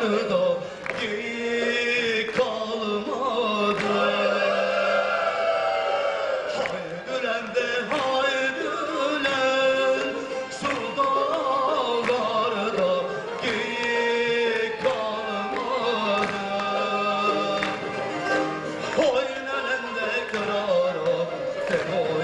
Diyarda geri kalmadı. Haydüren de haydüren Su dağlarda geri kalmadı. Oynanan de kırara terör